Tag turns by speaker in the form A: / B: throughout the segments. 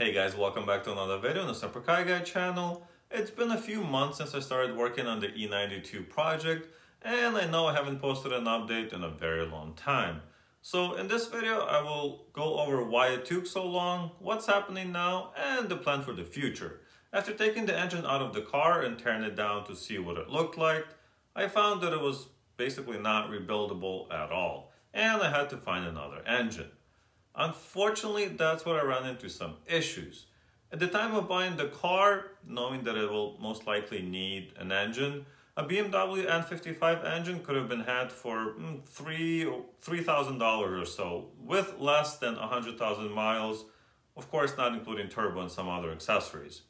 A: Hey guys, welcome back to another video on the Simple Car Guy channel. It's been a few months since I started working on the E92 project, and I know I haven't posted an update in a very long time. So in this video, I will go over why it took so long, what's happening now, and the plan for the future. After taking the engine out of the car and tearing it down to see what it looked like, I found that it was basically not rebuildable at all, and I had to find another engine. Unfortunately, that's where I ran into some issues. At the time of buying the car, knowing that it will most likely need an engine, a BMW N55 engine could have been had for mm, three $3,000 or so, with less than 100,000 miles, of course not including turbo and some other accessories,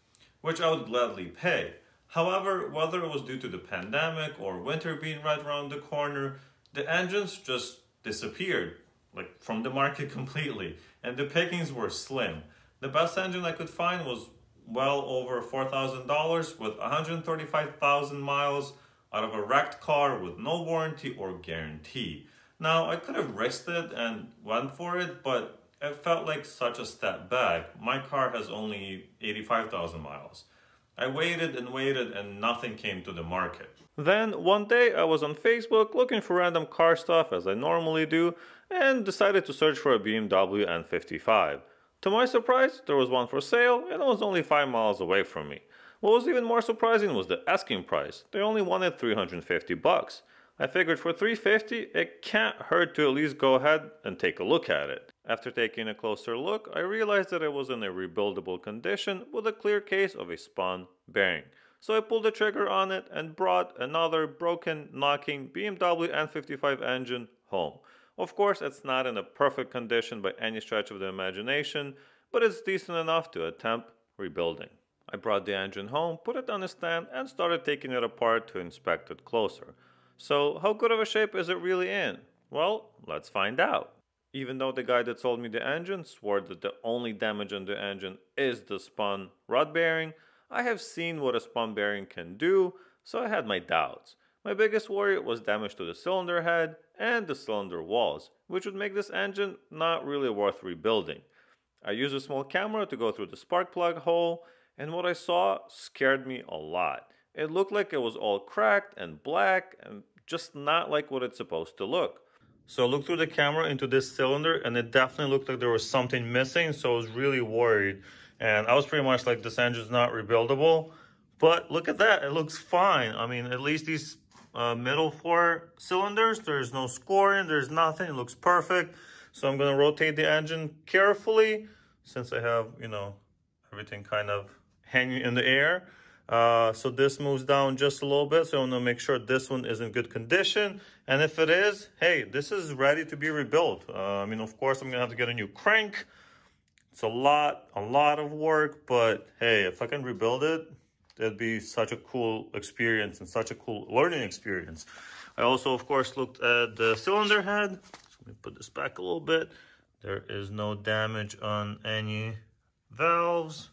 A: which I would gladly pay. However, whether it was due to the pandemic or winter being right around the corner, the engines just disappeared like from the market completely and the pickings were slim. The best engine I could find was well over $4,000 with 135,000 miles out of a wrecked car with no warranty or guarantee. Now I could have risked it and went for it, but it felt like such a step back. My car has only 85,000 miles. I waited and waited and nothing came to the market. Then one day I was on Facebook looking for random car stuff as I normally do and decided to search for a BMW N55. To my surprise, there was one for sale and it was only 5 miles away from me. What was even more surprising was the asking price. They only wanted 350 bucks. I figured for 350 it can't hurt to at least go ahead and take a look at it. After taking a closer look, I realized that it was in a rebuildable condition with a clear case of a spun bearing. So I pulled the trigger on it and brought another broken, knocking BMW N55 engine home. Of course, it's not in a perfect condition by any stretch of the imagination, but it's decent enough to attempt rebuilding. I brought the engine home, put it on a stand, and started taking it apart to inspect it closer. So how good of a shape is it really in? Well, let's find out. Even though the guy that sold me the engine swore that the only damage on the engine is the spun rod bearing, I have seen what a spun bearing can do, so I had my doubts. My biggest worry was damage to the cylinder head and the cylinder walls, which would make this engine not really worth rebuilding. I used a small camera to go through the spark plug hole, and what I saw scared me a lot. It looked like it was all cracked and black and just not like what it's supposed to look. So I looked through the camera into this cylinder and it definitely looked like there was something missing. So I was really worried. And I was pretty much like, this engine's not rebuildable. But look at that, it looks fine. I mean, at least these uh, middle four cylinders, there's no scoring, there's nothing, it looks perfect. So I'm gonna rotate the engine carefully since I have, you know, everything kind of hanging in the air. Uh, so this moves down just a little bit. So I want to make sure this one is in good condition. And if it is, hey, this is ready to be rebuilt. Uh, I mean, of course, I'm going to have to get a new crank. It's a lot, a lot of work. But hey, if I can rebuild it, it'd be such a cool experience and such a cool learning experience. I also, of course, looked at the cylinder head. So let me put this back a little bit. There is no damage on any valves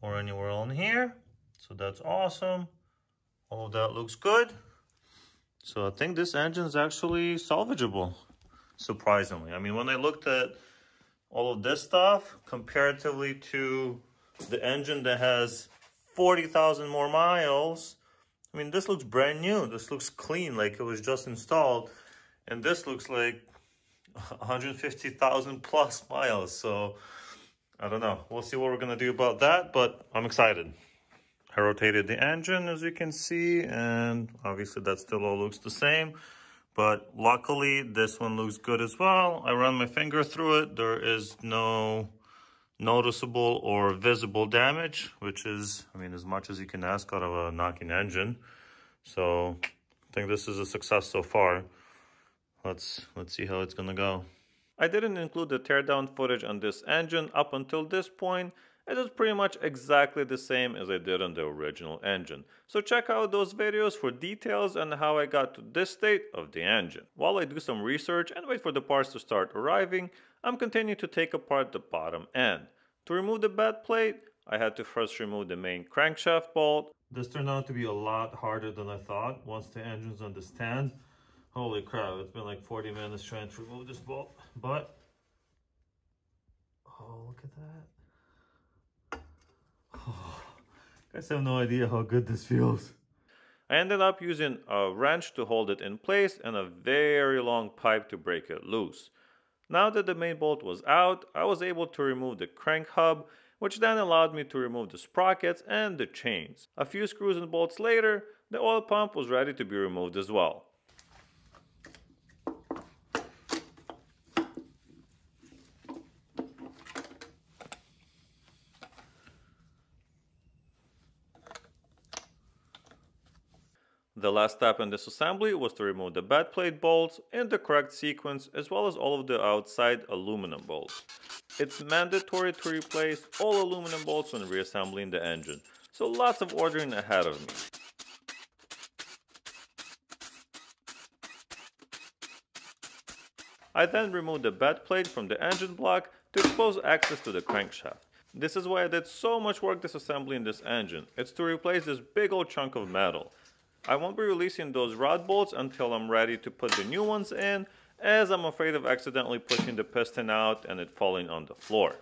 A: or anywhere on here. So that's awesome. All of that looks good. So I think this engine is actually salvageable, surprisingly. I mean, when I looked at all of this stuff comparatively to the engine that has 40,000 more miles, I mean, this looks brand new. This looks clean, like it was just installed. And this looks like 150,000 plus miles. So I don't know. We'll see what we're going to do about that, but I'm excited. I rotated the engine as you can see and obviously that still all looks the same but luckily this one looks good as well. I run my finger through it. There is no noticeable or visible damage which is I mean as much as you can ask out of a knocking engine. So I think this is a success so far. Let's let's see how it's gonna go. I didn't include the teardown footage on this engine up until this point it is pretty much exactly the same as I did on the original engine. So check out those videos for details on how I got to this state of the engine. While I do some research and wait for the parts to start arriving, I'm continuing to take apart the bottom end. To remove the bed plate, I had to first remove the main crankshaft bolt. This turned out to be a lot harder than I thought once the engine's on the stand. Holy crap, it's been like 40 minutes trying to remove this bolt, but oh, look at that. I have no idea how good this feels. I ended up using a wrench to hold it in place and a very long pipe to break it loose. Now that the main bolt was out, I was able to remove the crank hub, which then allowed me to remove the sprockets and the chains. A few screws and bolts later, the oil pump was ready to be removed as well. The last step in this assembly was to remove the bed plate bolts in the correct sequence as well as all of the outside aluminum bolts. It's mandatory to replace all aluminum bolts when reassembling the engine, so lots of ordering ahead of me. I then removed the bed plate from the engine block to expose access to the crankshaft. This is why I did so much work disassembling this engine. It's to replace this big old chunk of metal. I won't be releasing those rod bolts until I'm ready to put the new ones in as I'm afraid of accidentally pushing the piston out and it falling on the floor.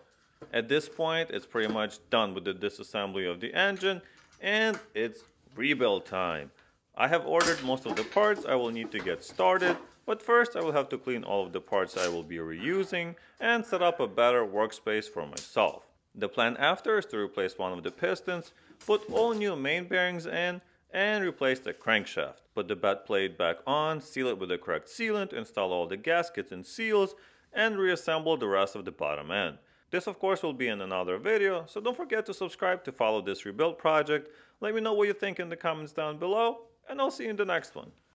A: At this point, it's pretty much done with the disassembly of the engine and it's rebuild time. I have ordered most of the parts I will need to get started, but first I will have to clean all of the parts I will be reusing and set up a better workspace for myself. The plan after is to replace one of the pistons, put all new main bearings in, and replace the crankshaft. Put the bed plate back on, seal it with the correct sealant, install all the gaskets and seals, and reassemble the rest of the bottom end. This of course will be in another video, so don't forget to subscribe to follow this rebuild project. Let me know what you think in the comments down below, and I'll see you in the next one.